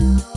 you.